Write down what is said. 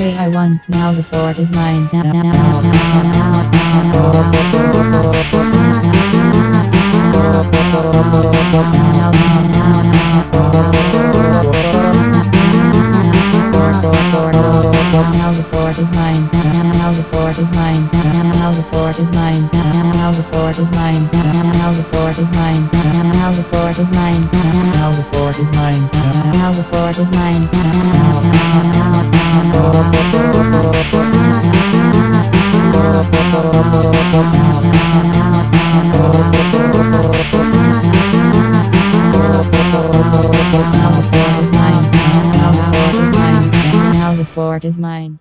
Hey, I won. Now the fort is mine. Now, now, now, now, now, now, now the fort is mine. Now the fort is mine. Now the fort is mine. Now the fort is mine. Now the fort is mine. Now the fort is mine. Now the fort is mine. Now the fort is mine. The fork is mine.